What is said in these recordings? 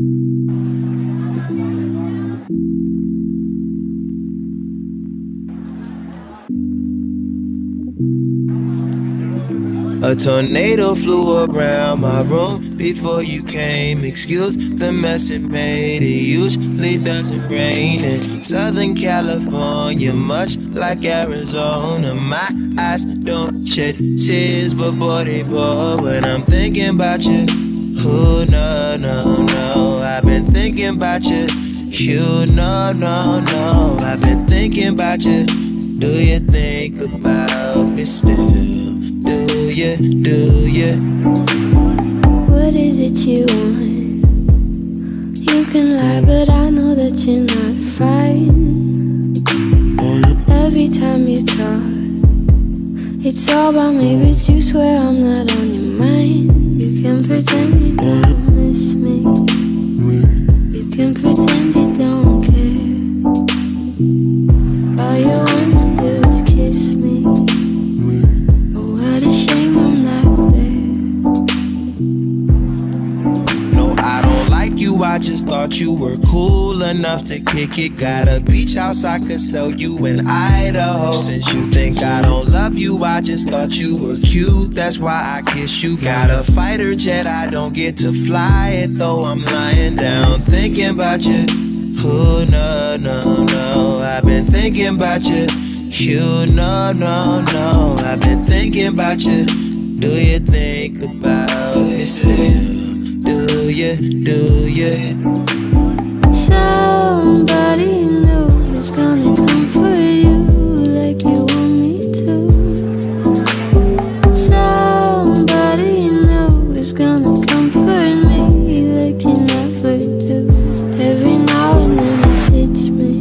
A tornado flew around my room before you came. Excuse the mess it made. It usually doesn't rain in Southern California, much like Arizona. My eyes don't shed tears, but boy, they pour when I'm thinking about you. Oh, no, no, no. I've been thinking about you. You, no, no, no. I've been thinking about you. Do you think about me still? Do you, do you? What is it you want? You can lie, but I know that you're not fine. Every time you talk, it's all about me, but you swear I'm not on You I just thought you were cool enough to kick it. Got a beach house I could sell you in Idaho. Since you think I don't love you, I just thought you were cute. That's why I kiss you. Got a fighter jet, I don't get to fly it though. I'm lying down thinking about you. Oh, no, no, no. I've been thinking about you. You, no, no, no. I've been thinking about you. Do you think about it still? You, do you? Somebody new is gonna come for you like you want me to. Somebody new is gonna comfort me like you never do. Every now and then it hits me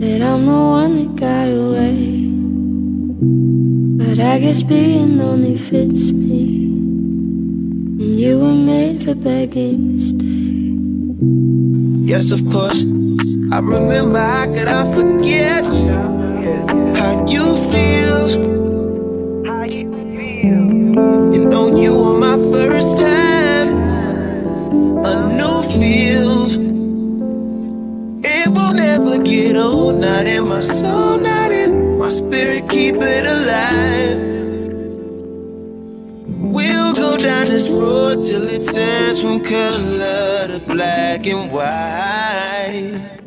that I'm the one that got away. But I guess being lonely fits me. And you were made for begging to stay. Yes, of course. I remember, how could I forget how you feel? You know, you were my first time, a new field. It will never get old, not in my soul, not in my spirit, keep it alive. We'll go down this road till it turns from color to black and white.